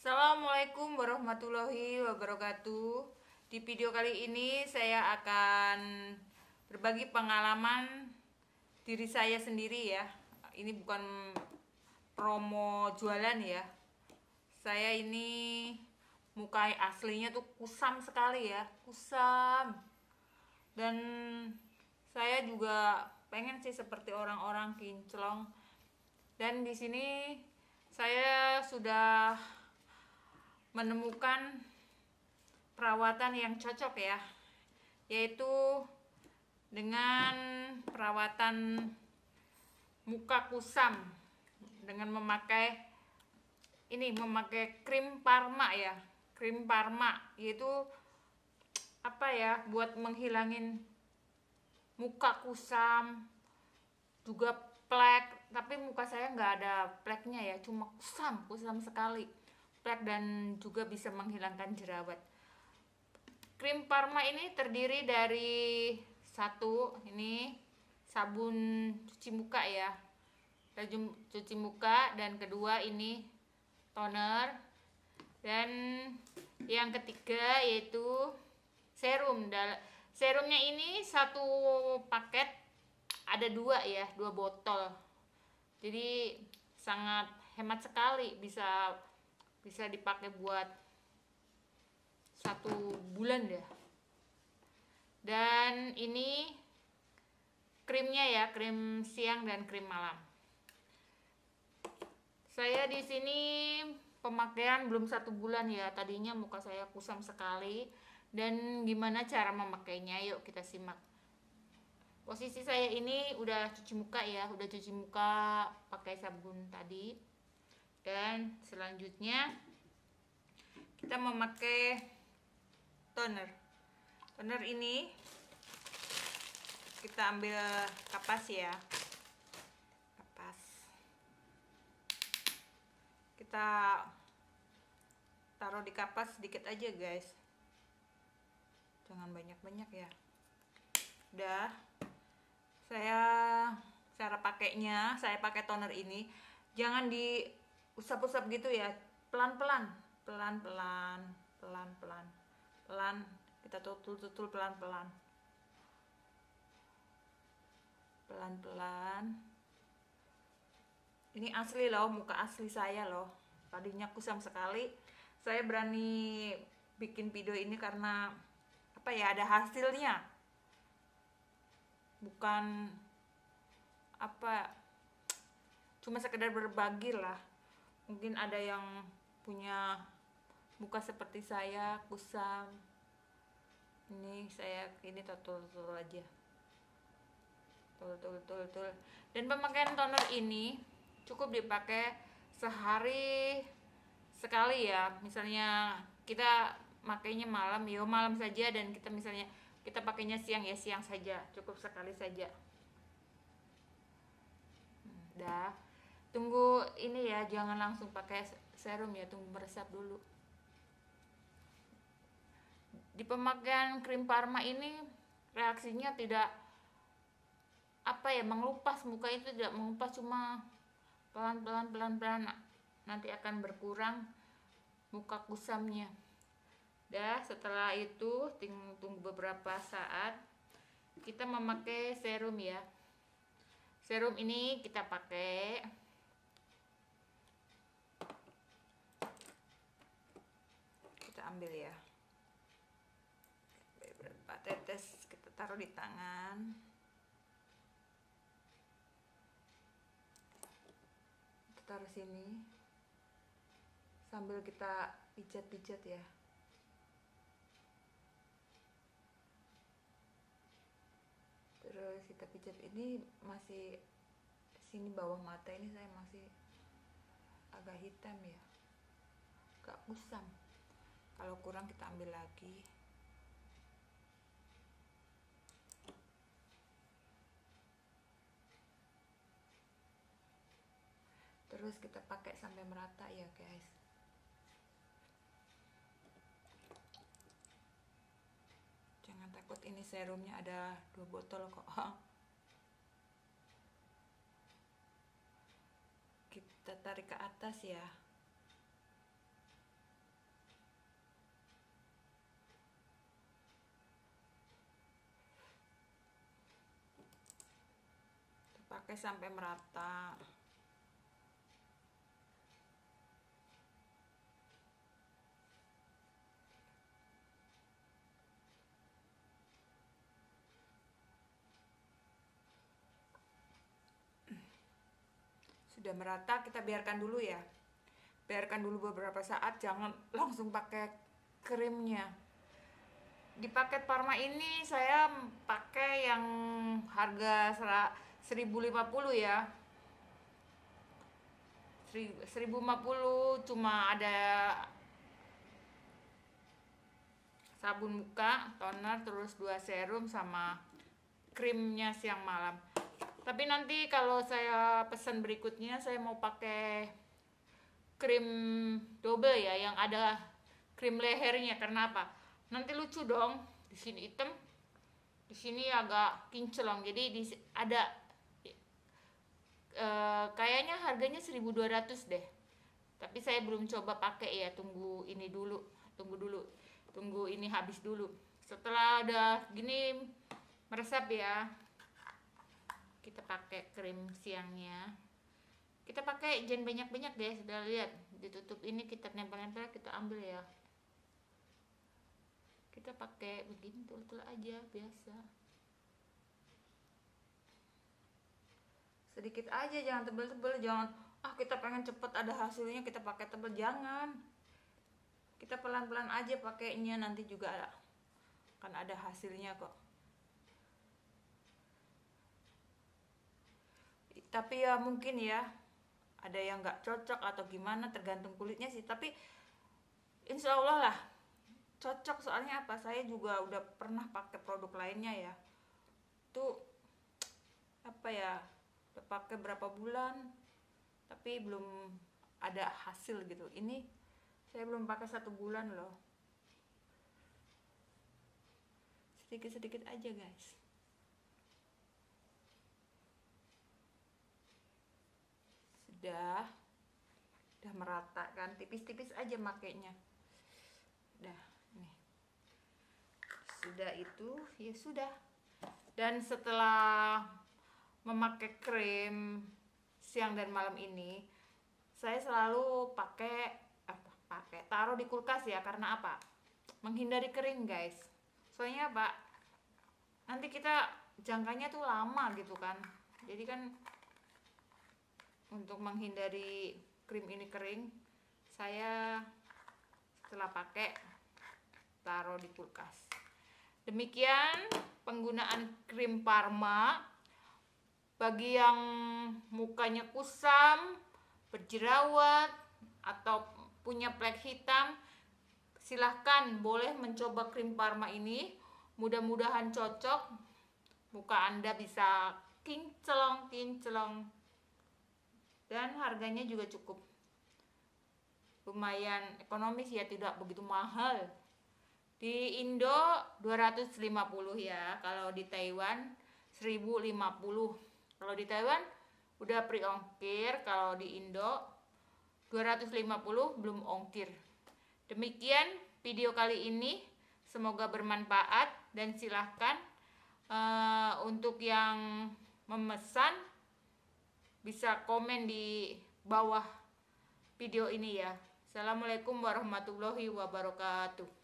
Assalamualaikum warahmatullahi wabarakatuh. Di video kali ini saya akan berbagi pengalaman diri saya sendiri ya. Ini bukan promo jualan ya. Saya ini muka aslinya tuh kusam sekali ya, kusam. Dan saya juga pengen sih seperti orang-orang kinclong. Dan di sini saya sudah menemukan perawatan yang cocok ya yaitu dengan perawatan muka kusam dengan memakai ini memakai krim parma ya krim parma yaitu apa ya buat menghilangin muka kusam juga plek tapi muka saya nggak ada pleknya ya cuma kusam kusam sekali plek dan juga bisa menghilangkan jerawat. Krim Parma ini terdiri dari satu ini sabun cuci muka ya. Cuci muka dan kedua ini toner dan yang ketiga yaitu serum. Serumnya ini satu paket ada dua ya, dua botol. Jadi sangat hemat sekali bisa bisa dipakai buat satu bulan deh. Dan ini krimnya ya krim siang dan krim malam. Saya di sini pemakaian belum satu bulan ya. Tadinya muka saya kusam sekali. Dan gimana cara memakainya? Yuk kita simak. Posisi saya ini udah cuci muka ya. Udah cuci muka pakai sabun tadi dan selanjutnya kita memakai toner. Toner ini kita ambil kapas ya. Kapas. Kita taruh di kapas sedikit aja guys. Jangan banyak-banyak ya. Udah. Saya cara pakainya saya pakai toner ini. Jangan di usap-usap gitu ya. Pelan-pelan pelan-pelan pelan-pelan pelan. Kita tutul-tutul pelan-pelan. Pelan-pelan. Ini asli loh muka asli saya loh. Tadinya kusam sekali. Saya berani bikin video ini karena apa ya ada hasilnya. Bukan apa cuma sekedar berbagi lah mungkin ada yang punya muka seperti saya kusam. Ini saya ini total aja. Total dan pemakaian toner ini cukup dipakai sehari sekali ya. Misalnya kita makainya malam ya malam saja dan kita misalnya kita pakainya siang ya siang saja. Cukup sekali saja. Hmm, dah tunggu ini ya jangan langsung pakai serum ya tunggu meresap dulu. Di pemakaian krim parma ini reaksinya tidak apa ya mengelupas muka itu tidak mengelupas cuma pelan pelan pelan pelan nanti akan berkurang muka kusamnya. Dah setelah itu tunggu beberapa saat kita memakai serum ya. Serum ini kita pakai ambil ya. Beberapa tetes kita taruh di tangan. Kita taruh sini. Sambil kita pijat-pijat ya. Terus kita pijat. Ini masih sini bawah mata ini saya masih agak hitam ya. Agak kusam kalau kurang kita ambil lagi. Terus kita pakai sampai merata ya guys. Jangan takut ini serumnya ada dua botol kok. Kita tarik ke atas ya pakai sampai merata. Sudah merata kita biarkan dulu ya. Biarkan dulu beberapa saat jangan langsung pakai krimnya. Di paket Parma ini saya pakai yang harga 1050 ya. 1050 cuma ada sabun muka, toner, terus dua serum sama krimnya siang malam. Tapi nanti kalau saya pesan berikutnya saya mau pakai krim double ya yang ada krim lehernya. Karena apa nanti lucu dong di sini hitam di sini agak kinclong. Jadi di ada e, kayaknya harganya 1200 deh. Tapi saya belum coba pakai ya tunggu ini dulu tunggu dulu tunggu ini habis dulu. Setelah ada gini meresap ya. Kita pakai krim siangnya. Kita pakai jangan banyak-banyak deh sudah lihat. Ditutup ini kita nempel-nempel kita ambil ya. Kita pakai begini tul-tul aja biasa sedikit aja jangan tebel-tebel jangan ah kita pengen cepet ada hasilnya kita pakai tebel. Jangan. Kita pelan-pelan aja pakainya nanti juga akan ada hasilnya kok. Tapi ya mungkin ya ada yang nggak cocok atau gimana tergantung kulitnya sih. Tapi insya Allah lah cocok. Soalnya apa? Saya juga udah pernah pakai produk lainnya ya. Tuh apa ya udah pakai berapa bulan tapi belum ada hasil gitu. Ini saya belum pakai satu bulan loh. Sedikit-sedikit aja guys. Udah udah merata kan? Tipis-tipis aja makainya. Udah nih. Sudah itu. Ya sudah. Dan setelah memakai krim siang dan malam ini saya selalu pakai apa pakai taruh di kulkas ya karena apa? Menghindari kering guys. Soalnya pak nanti kita jangkanya tuh lama gitu kan. Jadi kan untuk menghindari krim ini kering saya setelah pakai taruh di kulkas. Demikian penggunaan krim Parma bagi yang mukanya kusam berjerawat atau punya plek hitam silahkan boleh mencoba krim Parma ini. Mudah-mudahan cocok. Muka anda bisa kinclong kinclong. Dan harganya juga cukup. Lumayan ekonomis ya tidak begitu mahal. Di Indo 250 ya. Kalau di Taiwan 1050 kalau di Taiwan udah pre ongkir kalau di Indo 250 belum ongkir demikian video kali ini semoga bermanfaat dan silahkan uh, untuk yang memesan bisa komen di bawah video ini ya. Assalamualaikum warahmatullahi wabarakatuh.